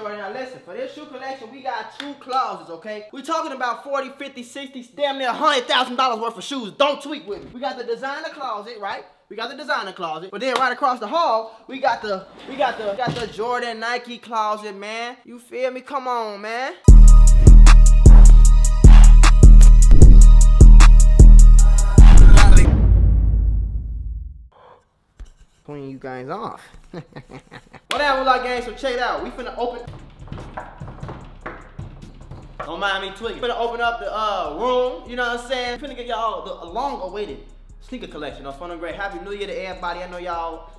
Shorty. Now listen, for this shoe collection, we got two closets, okay? We talking about 40, 50, 60, damn near $100,000 worth of shoes. Don't tweak with me. We got the designer closet, right? We got the designer closet, but then right across the hall, we got the we got the got the Jordan Nike closet, man. You feel me? Come on, man. Clean you guys off. Whatever, like gang. So check it out. We finna open. Don't mind me tweaking. Finna open up the uh, room. You know what I'm saying? Finna get y'all the long-awaited sneaker collection. I'm feeling great. Happy New Year to everybody. I know y'all.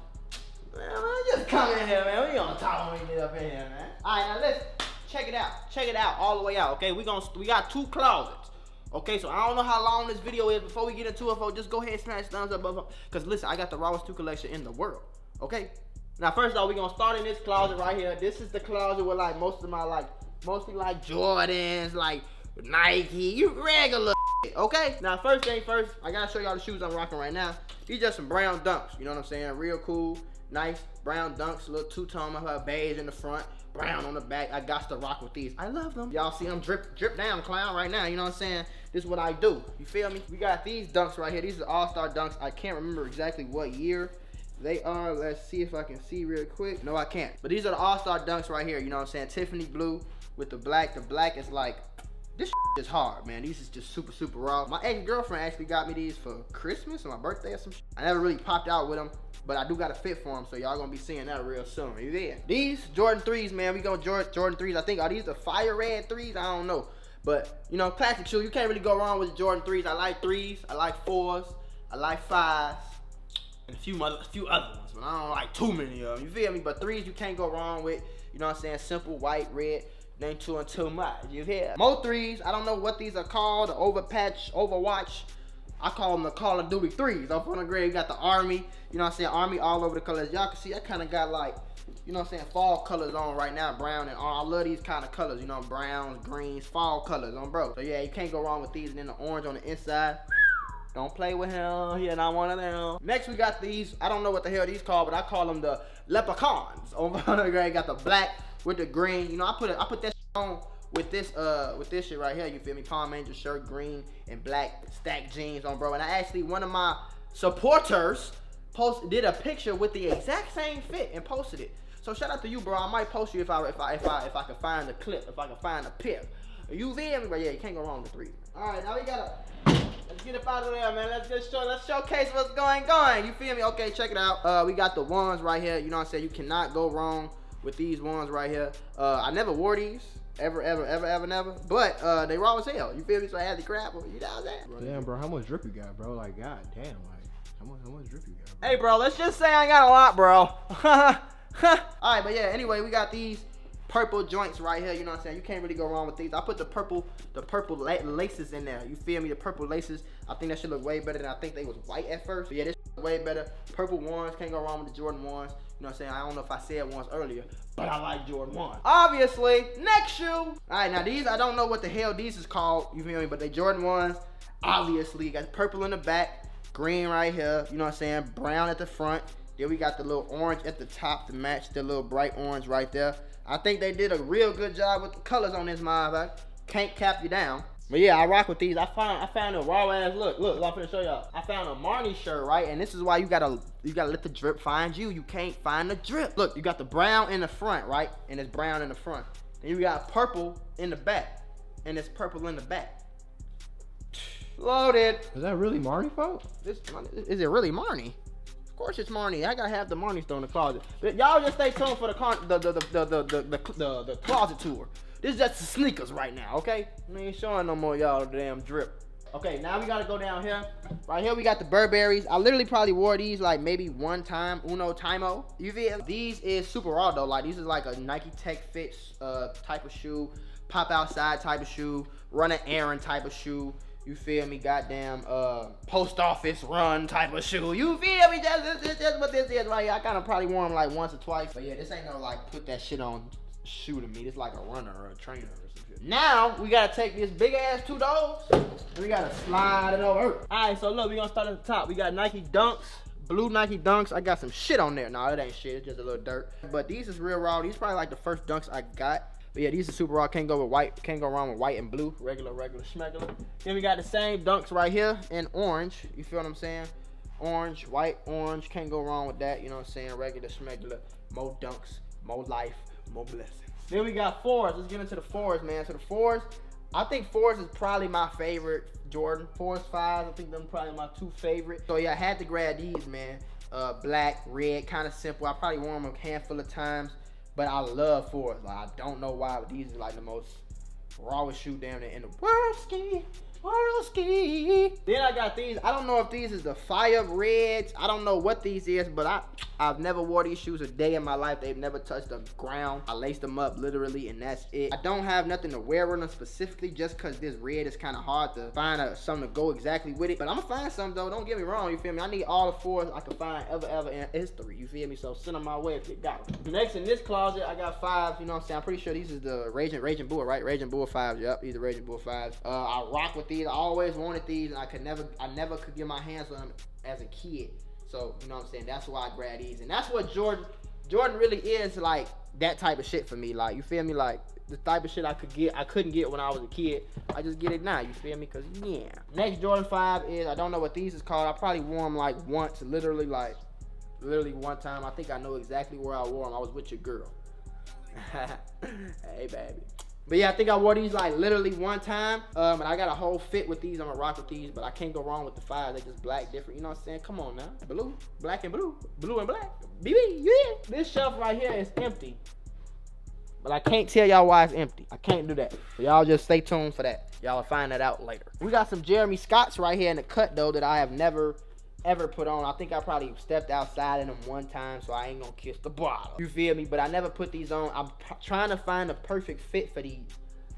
Just come in here, man. We gonna talk when we get up in here, man. All right, now let's check it out. Check it out all the way out. Okay, we gonna we got two closets. Okay, so I don't know how long this video is. Before we get into it, folks, just go ahead and smash thumbs up. Because listen, I got the rawest two collection in the world. Okay? Now, first off, we're going to start in this closet right here. This is the closet where, like, most of my, like, mostly, like, Jordans, like, Nike, you regular okay? Now, first thing first, I got to show y'all the shoes I'm rocking right now. These just some brown dunks, you know what I'm saying? Real cool, nice, brown dunks, little two-tone. I have beige in the front, brown on the back. I got to rock with these. I love them. Y'all see them drip, drip down, clown, right now, you know what I'm saying? This is what I do. You feel me? We got these dunks right here. These are all-star dunks. I can't remember exactly what year they are. Let's see if I can see real quick. No, I can't. But these are the all-star dunks right here. You know what I'm saying? Tiffany blue with the black. The black is like, this is hard, man. These is just super, super raw. My ex-girlfriend actually got me these for Christmas or my birthday or some. I never really popped out with them. But I do got a fit for them, so y'all gonna be seeing that real soon. You there? These Jordan 3s, man. We go Jordan, Jordan 3s. I think, are these the fire red 3s? I don't know. But, you know, classic shoe. You can't really go wrong with Jordan 3s. I like 3s. I like 4s. I like 5s. And a few other, a few other ones. But I don't like too many of them. You feel me? But 3s you can't go wrong with. You know what I'm saying? Simple, white, red. Name two and too much. You hear? Mo 3s. I don't know what these are called. Overpatch, Overwatch. I call them the Call of Duty 3s. Up on the grade, got the Army. You know I'm saying? Army all over the colors. Y'all can see I kind of got like you know what I'm saying, fall colors on right now, brown and all. I love these kind of colors, you know, browns, greens, fall colors on bro. So yeah, you can't go wrong with these. And then the orange on the inside. Don't play with him. He not one of them. Next, we got these. I don't know what the hell these called, but I call them the leprechauns. Over the gray, got the black with the green. You know, I put it. I put that on with this uh with this shit right here. You feel me? Palm Angel shirt, green and black stacked jeans on, bro. And I actually one of my supporters post did a picture with the exact same fit and posted it. So shout out to you, bro. I might post you if I if I if I if I can find the clip, if I can find a pic. You feel me? But yeah, you can't go wrong with three. All right, now we gotta let's get up out of there, man. Let's just show let's showcase what's going going. You feel me? Okay, check it out. Uh, we got the ones right here. You know what I'm saying? You cannot go wrong with these ones right here. Uh, I never wore these. Ever, ever, ever, ever, never. But uh, they raw as hell. You feel me? So I had to grab them. You know what I'm saying? Damn, bro. How much drip you got, bro? Like, god damn. Like, how much, how much drip you got? Bro? Hey, bro. Let's just say I got a lot, bro. All right, but yeah, anyway, we got these purple joints right here. You know what I'm saying? You can't really go wrong with these. I put the purple, the purple laces in there. You feel me? The purple laces. I think that should look way better than I think they was white at first. But yeah, this way better. Purple ones can't go wrong with the Jordan ones. You know what I'm saying? I don't know if I said once earlier, but I like Jordan 1. Obviously, next shoe. All right, now these, I don't know what the hell these is called. You feel me? But they Jordan ones. Obviously, got purple in the back, green right here. You know what I'm saying? Brown at the front. Then we got the little orange at the top to match the little bright orange right there. I think they did a real good job with the colors on this motherfucker. Can't cap you down. But yeah, I rock with these. I found I found a raw ass look. Look, I'm gonna show y'all. I found a Marni shirt, right? And this is why you gotta you gotta let the drip find you. You can't find the drip. Look, you got the brown in the front, right? And it's brown in the front. And you got purple in the back. And it's purple in the back. Loaded. Is that really Marni, folks? This is it really Marni? Of course it's Marni. I gotta have the Marni store in the closet. Y'all just stay tuned for the con the the the the the the, the, the, the closet tour. This is just the sneakers right now, okay? I ain't showing no more y'all damn drip. Okay, now we gotta go down here. Right here we got the Burberrys. I literally probably wore these like maybe one time, uno timeo. You feel? These is super raw though. Like these is like a Nike Tech Fits uh, type of shoe, pop outside type of shoe, run an errand type of shoe. You feel me? Goddamn, uh, post office run type of shoe. You feel me? That's, that's, that's what this is right here. I kind of probably wore them like once or twice. But yeah, this ain't no like put that shit on shoe to me. This like a runner or a trainer or some shit. Now, we gotta take this big ass two dogs. We gotta slide it over. All right, so look, we gonna start at the top. We got Nike Dunks blue Nike Dunks. I got some shit on there. No, it ain't shit. It's just a little dirt. But these is real raw. These probably like the first Dunks I got. But yeah, these are super raw. Can't go with white. Can't go wrong with white and blue. Regular, regular, schmegular. Then we got the same Dunks right here in orange. You feel what I'm saying? Orange, white, orange. Can't go wrong with that. You know what I'm saying? Regular, schmegular. More Dunks, more life, more blessings. Then we got fours. Let's get into the fours, man. So the fours, I think fours is probably my favorite Jordan. Fours, fives, I think them probably my two favorite. So yeah, I had to grab these, man. Uh, black, red, kind of simple. I probably wore them a handful of times, but I love fours. Like, I don't know why, but these are like the most rawest shoe down there in the world. Ski. Ski. Then I got these. I don't know if these is the fire reds. I don't know what these is, but I I've never wore these shoes a day in my life. They've never touched the ground. I laced them up literally, and that's it. I don't have nothing to wear on them specifically, just cause this red is kind of hard to find a, something to go exactly with it. But I'm gonna find something though. Don't get me wrong. You feel me? I need all the fours I can find ever ever in history. You feel me? So send them my way if you got them. Next in this closet, I got five. You know what I'm saying? I'm pretty sure these is the Raging Raging Bull, right? Raging Bull fives. Yep, these are Raging Bull fives. Uh, I rock with these. I always wanted these, and I could never, I never could get my hands on them as a kid. So you know what I'm saying? That's why I grab these, and that's what Jordan, Jordan really is like that type of shit for me. Like you feel me? Like the type of shit I could get, I couldn't get when I was a kid. I just get it now. You feel me? Cause yeah. Next Jordan Five is I don't know what these is called. I probably wore them like once, literally like, literally one time. I think I know exactly where I wore them. I was with your girl. hey baby. But yeah, I think I wore these like literally one time. Um, and I got a whole fit with these. I'm gonna rock with these, but I can't go wrong with the five. They just black different. You know what I'm saying? Come on now. Blue, black and blue, blue and black. BB, yeah. This shelf right here is empty. But I can't tell y'all why it's empty. I can't do that. So y'all just stay tuned for that. Y'all will find that out later. We got some Jeremy Scotts right here in the cut though that I have never ever put on. I think I probably stepped outside in them one time, so I ain't gonna kiss the bottle. You feel me? But I never put these on. I'm trying to find a perfect fit for these.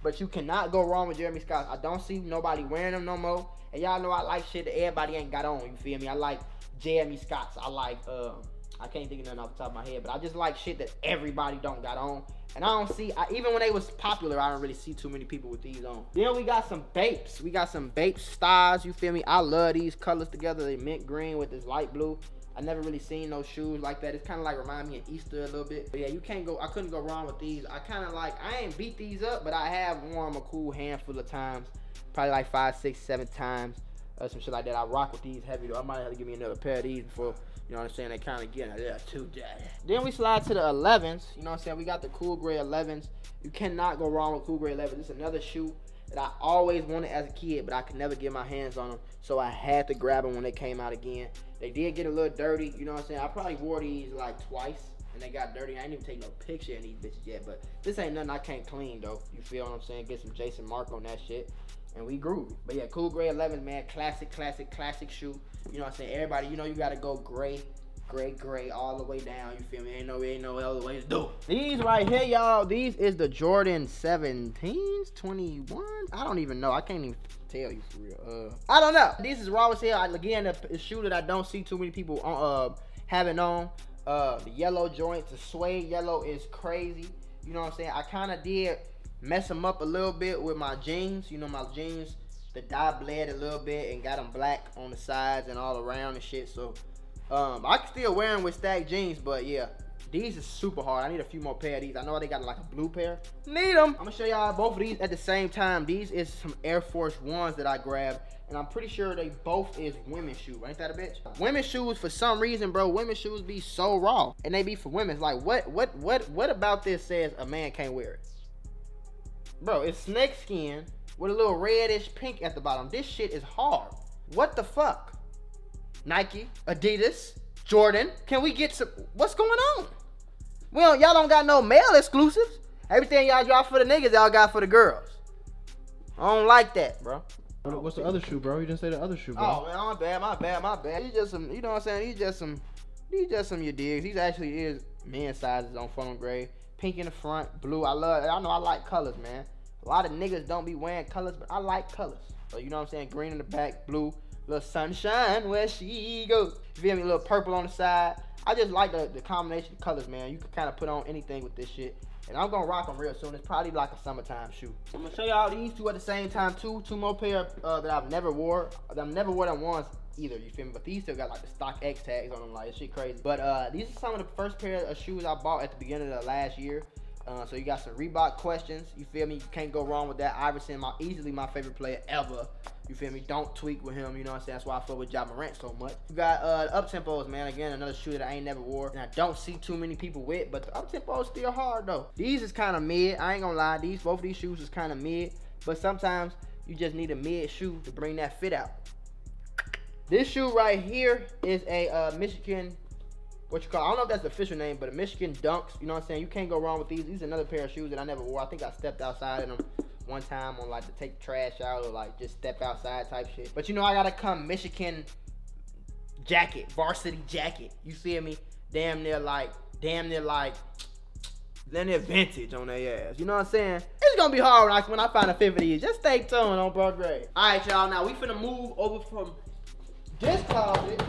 But you cannot go wrong with Jeremy Scott. I don't see nobody wearing them no more. And y'all know I like shit that everybody ain't got on. You feel me? I like Jeremy Scotts. I like um I can't think of nothing off the top of my head, but I just like shit that everybody don't got on. And I don't see, I, even when they was popular, I don't really see too many people with these on. Then we got some Bapes. We got some Bape styles, you feel me? I love these colors together. They mint green with this light blue. I never really seen no shoes like that. It's kind of like remind me of Easter a little bit. But yeah, you can't go, I couldn't go wrong with these. I kind of like, I ain't beat these up, but I have worn them a cool handful of times. Probably like five, six, seven times. Or some shit like that. I rock with these heavy though. I might have to give me another pair of these before you know what I'm saying? They kind of get yeah, too dead. Then we slide to the 11s. You know what I'm saying? We got the Cool Gray 11s. You cannot go wrong with Cool Gray 11s. It's another shoe that I always wanted as a kid, but I could never get my hands on them. So I had to grab them when they came out again. They did get a little dirty. You know what I'm saying? I probably wore these like twice. And they got dirty. I ain't even take no picture of these bitches yet. But this ain't nothing I can't clean, though. You feel what I'm saying? Get some Jason Markk on that shit and we groovy. But yeah, cool gray 11, man. Classic, classic, classic shoe. You know what I'm saying? Everybody, you know you gotta go gray, gray, gray, all the way down. You feel me? Ain't no, ain't no other way to do. These right here, y'all. These is the Jordan 17s, 21. I don't even know. I can't even tell you for real. Uh, I don't know. This is raw as hell. Again, a, a shoe that I don't see too many people on, uh having on. Uh, the yellow joints, the suede yellow is crazy. You know what I'm saying? I kind of did mess them up a little bit with my jeans. You know, my jeans, the dye bled a little bit and got them black on the sides and all around and shit. So, um, I can still wear them with stacked jeans, but yeah, these are super hard. I need a few more pair of these. I know they got like a blue pair. Need them. I'm gonna show y'all both of these at the same time. These is some Air Force Ones that I grabbed. And I'm pretty sure they both is women's shoes. Ain't that a bitch? Women's shoes, for some reason, bro, women's shoes be so raw. And they be for women. Like, what, what, what, what about this says a man can't wear it? Bro, it's snake skin with a little reddish pink at the bottom. This shit is hard. What the fuck? Nike, Adidas, Jordan. Can we get some? What's going on? Well, y'all don't got no male exclusives. Everything y'all drop for the niggas, y'all got for the girls. I don't like that, bro. What's the other shoe, bro? You didn't say the other shoe, bro. Oh man, my bad, my bad, my bad. He's just some, you know what I'm saying? He's just some, he's just some your digs. He's actually is man sizes on funnel gray, pink in the front, blue. I love. I know I like colors, man. A lot of niggas don't be wearing colors, but I like colors. So you know what I'm saying? Green in the back, blue, little sunshine where she goes. You feel me? A little purple on the side. I just like the, the combination of colors, man. You can kind of put on anything with this shit. And I'm gonna rock them real soon. It's probably like a summertime shoe. I'm gonna show y'all these two at the same time too. Two more pair uh, that I've never wore. I've never wore them once either. You feel me? But these still got like the StockX tags on them. Like shit crazy. But uh, these are some of the first pair of shoes I bought at the beginning of the last year. Uh, so you got some Reebok questions. You feel me? You can't go wrong with that. Iverson, my easily my favorite player ever. You feel me? Don't tweak with him. You know what I'm saying? That's why I fuck with Ja Morant so much. You got uh, Uptempos, man. Again, another shoe that I ain't never wore, and I don't see too many people with. But the Uptempos still hard though. These is kind of mid. I ain't gonna lie. These both of these shoes is kind of mid. But sometimes you just need a mid shoe to bring that fit out. This shoe right here is a uh, Michigan what you call I don't know if that's the official name, but a Michigan Dunks. You know what I'm saying? You can't go wrong with these. These are another pair of shoes that I never wore. I think I stepped outside in them one time on like to take trash out or like just step outside type shit. But you know I gotta come Michigan jacket, varsity jacket. You feel me? Damn near like, damn near like then they're vintage on their ass. You know what I'm saying? It's gonna be hard when I, when I find a 50 Just stay tuned on Bro Gray. Alright, y'all. Now we finna move over from this closet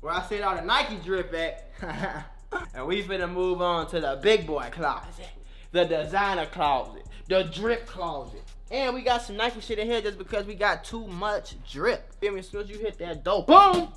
where I said all the Nike drip at. and we finna move on to the big boy closet. The designer closet. The drip closet. And we got some Nike shit in here just because we got too much drip. Feel me? As soon as you hit that dope, boom!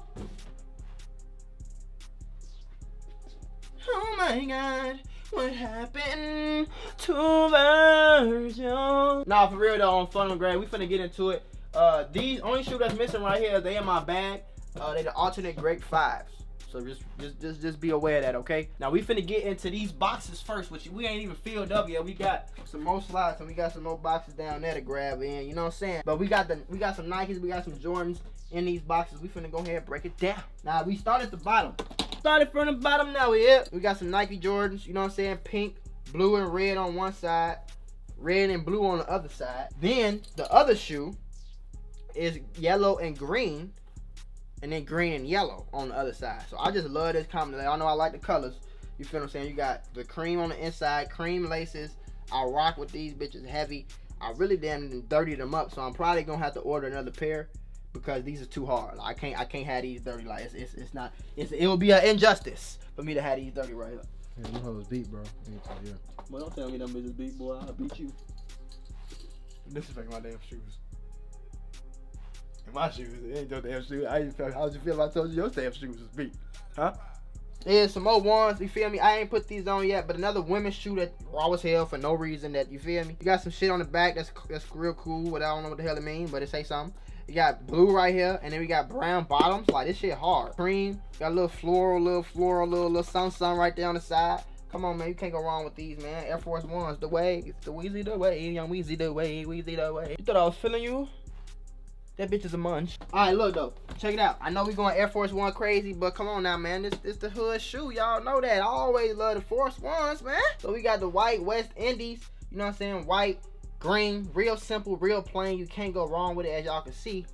Oh my god, what happened to Virgil? Nah, for real though, on Fun and Gray, we finna get into it. Uh, these only shoe that's missing right here, they in my bag. Uh, they the alternate grape fives. So just, just, just, just be aware of that, okay? Now we finna get into these boxes first, which we ain't even filled up yet. We got some more slides and we got some more boxes down there to grab in. You know what I'm saying? But we got the, we got some Nikes, we got some Jordans in these boxes. We finna go ahead and break it down. Now we start at the bottom. Started from the bottom. Now we here. We got some Nike Jordans. You know what I'm saying? Pink, blue, and red on one side, red and blue on the other side. Then the other shoe is yellow and green and then green and yellow on the other side. So I just love this combination. I know I like the colors. You feel what I'm saying? You got the cream on the inside, cream laces. I rock with these bitches heavy. I really damn dirty them up, so I'm probably gonna have to order another pair because these are too hard. I can't I can't have these dirty. Like it's it's, it's not it's it will be an injustice for me to have these dirty right here. Yeah, them hoes beat, bro. Yeah. Well, don't tell me them bitches beat, boy. I'll beat you. Disrespect my damn shoes my shoes. It ain't your damn shoes. How you feel? How would you feel if I told you your damn shoes was beat? Huh? Yeah, some more ones, you feel me? I ain't put these on yet, but another women's shoe that raw as hell for no reason that, you feel me? You got some shit on the back that's that's real cool, but I don't know what the hell it mean, but it say something. You got blue right here, and then we got brown bottoms. Like, this shit hard. Cream, got a little floral, little floral, little, little sun sun right there on the side. Come on, man. You can't go wrong with these, man. Air Force Ones, the way. It's the Weezy the way. Young Weezy the way. Weezy the way. You thought I was feeling you? That bitch is a munch. All right, look though. Check it out. I know we going Air Force One crazy, but come on now, man. This this the hood shoe. Y'all know that. I always love the Force Ones, man. So we got the white West Indies. You know what I'm saying? White, green, real simple, real plain. You can't go wrong with it, as y'all can see.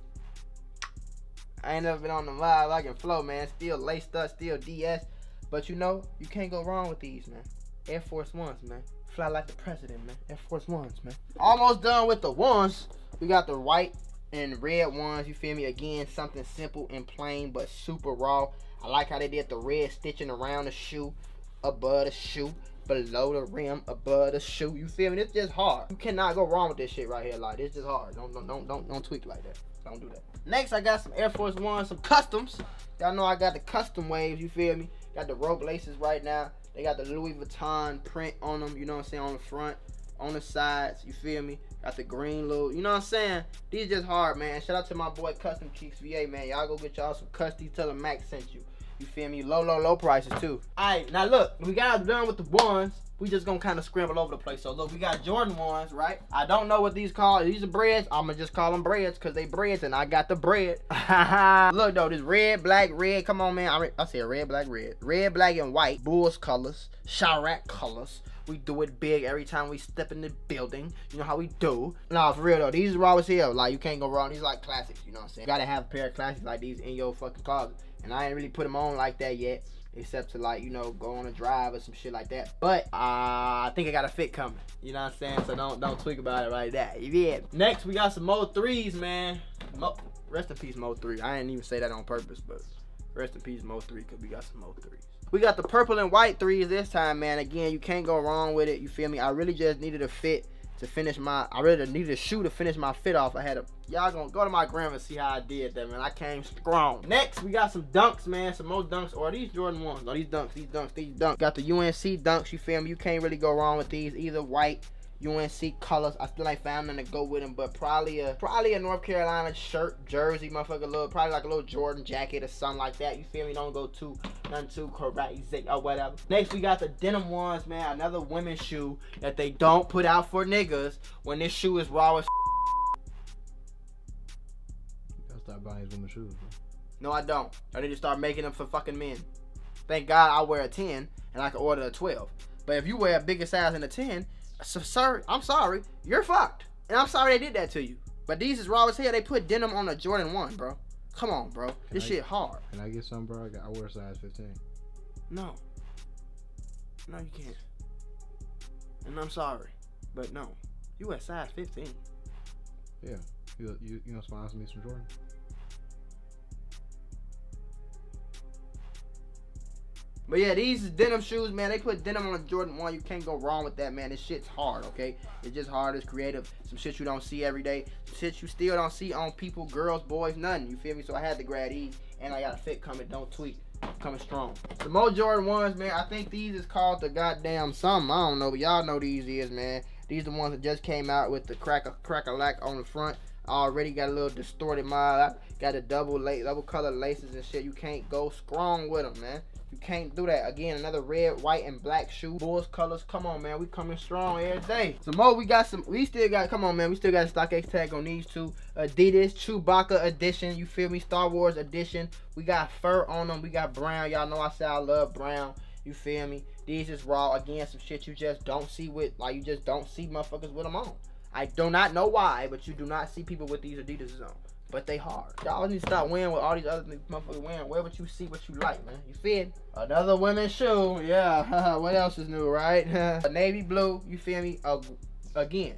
I ain't never been on the live I can flow, man. Still laced up, still DS. But you know, you can't go wrong with these, man. Air Force Ones, man. Fly like the president, man. Air Force Ones, man. Almost done with the ones. We got the white and red ones, you feel me? Again, something simple and plain, but super raw. I like how they did the red stitching around the shoe, above the shoe, below the rim, above the shoe. You feel me? It's just hard. You cannot go wrong with this shit right here. Like, it's just hard. Don't, don't, don't, don't, don't tweak like that. Don't do that. Next, I got some Air Force One, some customs. Y'all know I got the custom waves, you feel me? Got the rope laces right now. They got the Louis Vuitton print on them, you know what I'm saying, on the front, on the sides, you feel me? Got the green little, you know what I'm saying? These just hard, man. Shout out to my boy Custom Kicks VA, man. Y'all go get y'all some custies. Tell them Max sent you. You feel me? Low, low, low prices too. Alright, now look, we got done with the ones. We just gonna kind of scramble over the place. So look, we got Jordan ones, right? I don't know what these call. These are breads. I'ma just call them breads because they breads and I got the bread. look though, this red, black, red. Come on, man. I, I said red, black, red. Red, black, and white. Bulls colors. Chiraq colors. We do it big every time we step in the building. You know how we do. Nah, for real though, these always here. Like you can't go wrong. These are like classics. You know what I'm saying? You gotta have a pair of classics like these in your fucking closet. And I ain't really put them on like that yet, except to like you know go on a drive or some shit like that. But uh, I think I got a fit coming. You know what I'm saying? So don't don't tweak about it like that. Yeah. Next we got some Mo threes, man. Mo rest in peace, Mo three. I didn't even say that on purpose, but rest in peace Mo three, cause we got some Mo threes. We got the purple and white threes this time, man. Again, you can't go wrong with it. You feel me? I really just needed a fit to finish my. I really needed a shoe to finish my fit off. I had a. Y'all gonna go to my gram and see how I did that, man. I came strong. Next, we got some dunks, man. Some more dunks. Or these Jordan ones? No, these dunks. These dunks. These dunks. Got the UNC dunks. You feel me? You can't really go wrong with these. Either white UNC colors. I still ain't found them to go with them, but probably a probably a North Carolina shirt, jersey, motherfucker, little probably like a little Jordan jacket or something like that. You feel me? Don't go too nothing too crazy or whatever. Next we got the denim ones, man. Another women's shoe that they don't put out for niggas when this shoe is raw as. Gotta stop buying these women's shoes, bro. No, I don't. I need to start making them for fucking men. Thank God I wear a 10 and I can order a 12. But if you wear a bigger size than a 10, so sorry, I'm sorry, you're fucked. And I'm sorry they did that to you. But these is raw as hell. They put denim on a Jordan 1, bro. Come on, bro. This I- shit hard. Can I get some, bro? I, got, I wear a size 15. No. No, you can't. And I'm sorry. But no. You at size 15. Yeah. You you you know sponsor me some Jordan? But yeah, these denim shoes, man. They put denim on a Jordan 1. You can't go wrong with that, man. This shit's hard, okay? It's just hard. It's creative. Some shit you don't see every day. Some shit you still don't see on people, girls, boys, nothing. You feel me? So I had to grab these. And I got a fit coming. Don't tweet. Coming strong. The Mo Jordan 1s, man. I think these is called the goddamn something. I don't know. But y'all know these is, man. These the ones that just came out with the cracker cracker lack on the front. Already got a little distorted mile. I got a double lace, double color laces and shit. You can't go strong with them, man. You can't do that. Again, another red, white, and black shoe. Bulls colors. Come on, man. We coming strong every day. Some more. We got some. We still got. Come on, man. We still got a StockX tag on these two. Adidas Chewbacca edition. You feel me? Star Wars edition. We got fur on them. We got brown. Y'all know I say I love brown. You feel me? These is raw. Again, some shit you just don't see with. Like you just don't see motherfuckers with them on. I do not know why, but you do not see people with these Adidas on. But they hard. Y'all need to stop wearing what all these other motherfuckers wearing. Wear what you see, what you like, man. You feel? Another women's shoe. Yeah. what else is new, right? A navy blue. You feel me? Again,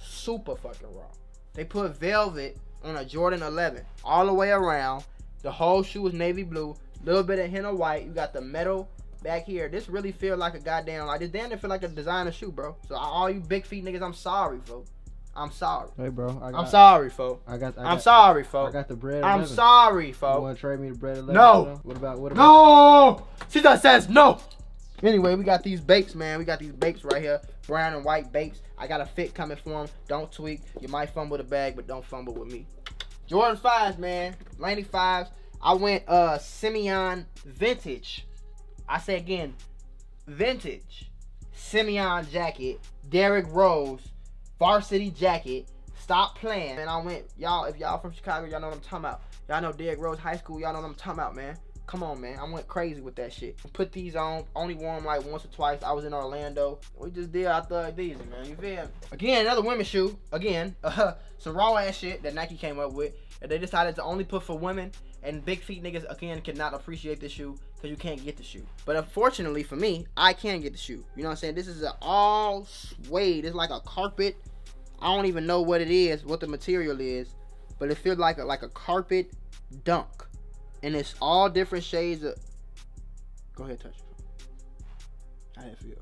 super fucking raw. They put velvet on a Jordan 11 all the way around. The whole shoe is navy blue. Little bit of hint of white. You got the metal back here. This really feel like a goddamn like this damn near feel like a designer shoe, bro. So all you big feet niggas, I'm sorry, folks. I'm sorry. Hey, bro. I got, I'm sorry, folks. I got. I I'm got, sorry, I got the bread. I'm 11. sorry, You want to trade me the bread 11? No. What about what about? No! She just says no. Anyway, we got these Bapes, man. We got these Bapes right here. Brown and white Bapes. I got a fit coming for them. Don't tweak. You might fumble the bag, but don't fumble with me. Jordan 5s, man. Laney 5s. I went uh Simeon vintage. I say again, vintage. Simeon jacket. Derrick Rose. Varsity jacket. Stop playing. And I went, y'all, if y'all from Chicago, y'all know what I'm talking about. Y'all know Derrick Rose High School, y'all know what I'm talking about, man. Come on, man. I went crazy with that shit. Put these on. Only wore them like once or twice. I was in Orlando. We just did our thug these, man. You feel me? Again, another women's shoe. Again, uh, some raw ass shit that Nike came up with. And they decided to only put for women. And big feet niggas, again, cannot appreciate the shoe because you can't get the shoe. But unfortunately for me, I can get the shoe. You know what I'm saying? This is an all suede. It's like a carpet. I don't even know what it is, what the material is. But it feels like a, like a carpet dunk and it's all different shades of. Go ahead, touch. it. I How it feel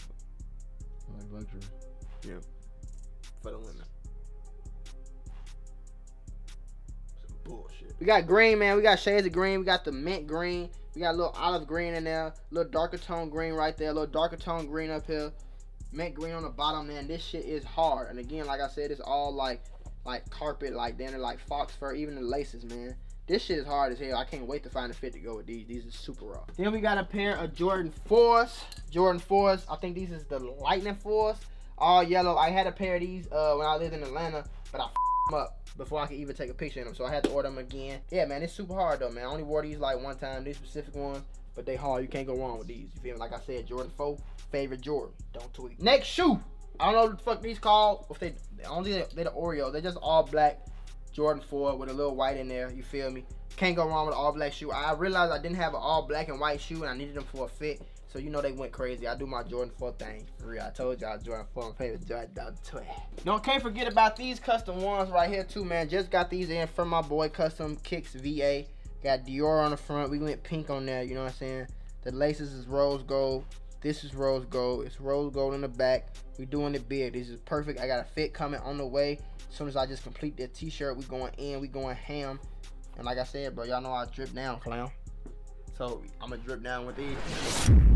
Like luxury. Yeah, for the women? Some bullshit. We got green, man. We got shades of green. We got the mint green. We got a little olive green in there. A little darker tone green right there. A little darker tone green up here. Mint green on the bottom, man. This shit is hard. And again, like I said, it's all like like carpet, like then like fox fur, even the laces, man. This shit is hard as hell. I can't wait to find a fit to go with these. These are super raw. Then we got a pair of Jordan 4s. Jordan 4s. I think these is the Lightning 4s. All yellow. I had a pair of these uh, when I lived in Atlanta, but I up before I could even take a picture of them. So I had to order them again. Yeah, man, it's super hard though, man. I only wore these like one time, these specific ones. But they hard. You can't go wrong with these. You feel me? Like I said, Jordan 4, favorite Jordan. Don't tweet. Next shoe. I don't know what the fuck these called. If they only they the Oreo. They're just all black. Jordan 4 with a little white in there. You feel me? Can't go wrong with an all black shoe. I realized I didn't have an all black and white shoe and I needed them for a fit. So you know they went crazy. I do my Jordan 4 thing. For real. I told y'all Jordan 4 my favorite Jordan don't tweet. No, can't forget about these custom ones right here too, man. Just got these in from my boy Custom Kicks VA. Got Dior on the front. We went pink on there, you know what I'm saying? The laces is rose gold. This is rose gold. It's rose gold in the back. We doing it big. This is perfect. I got a fit coming on the way. As soon as I just complete that t-shirt, we going in. We going ham. And like I said, bro, y'all know I drip down, clown. So I'm gonna drip down with these.